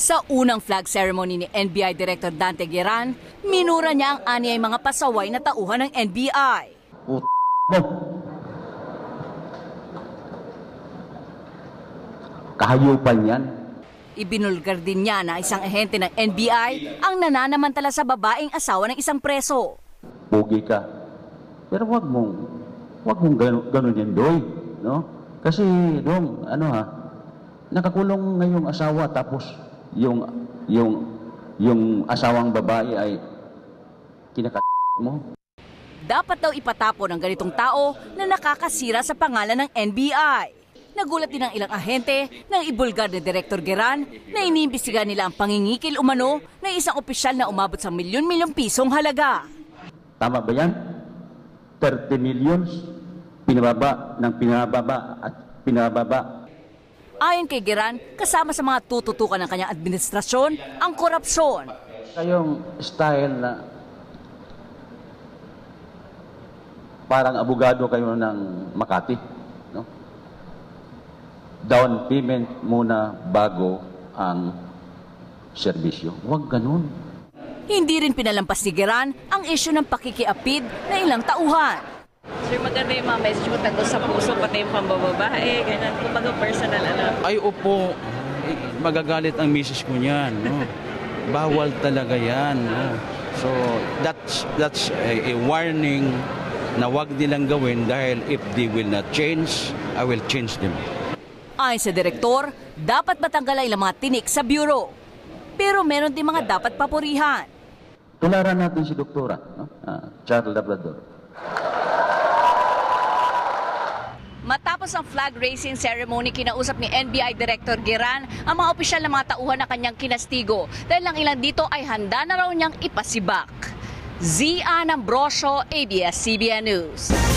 Sa unang flag ceremony ni NBI Director Dante Gueran, minura niya ang ani ay mga pasaway na tauhan ng NBI. Put. Kahayupan yan. Ibinulgar din niya na isang ahente ng NBI ang nananamantala sa babaeng asawa ng isang preso. Pugi ka. Pero wag mong, wag mong ganun, ganun yan, Doy. No? Kasi, Dong, ano ha, nakakulong ngayong asawa tapos yung, yung, yung asawang babae ay kinaka mo. Dapat daw ipatapon ang ganitong tao na nakakasira sa pangalan ng NBI. Nagulat din ang ilang ahente nang ibulgar ni Director Geran na iniimbestigahan nila ang pangingikil umano ng isang opisyal na umabot sa milyon-milyong pisong halaga. Tama ba yan? 30 millions pinababa ng pinababa at pinababa. Ayon kay Geran, kasama sa mga tututukan ng kanyang administrasyon ang korupsyon. Kayong style na parang abogado kayo ng Makati. No? Down payment muna bago ang serbisyo. Huwag ganun. Hindi rin pinalampas ni Geran ang isyu ng pakikiapid na ilang tauhan. Sir, maganda yung mga message mo tagos sa puso, pati yung pambababae, ganyan. Kumbaga personal, ano. Ay, opo, magagalit ang misis ko niyan. No? Bawal talaga yan. No? So, that's, that's a, a warning na wag nilang gawin dahil if they will not change, I will change them. Ayon sa direktor, dapat matanggal ang ilang mga tinik sa bureau. Pero meron din mga dapat papurihan. Tularan natin si Doktora, no? ah, Charles Labrador. Matapos ang flag raising ceremony, kinausap ni NBI Director Giran ang mga opisyal na mga tauhan na kanyang kinastigo dahil ang ilan dito ay handa na raw niyang ipasibak. Zia Ambrosio, ABS-CBN News.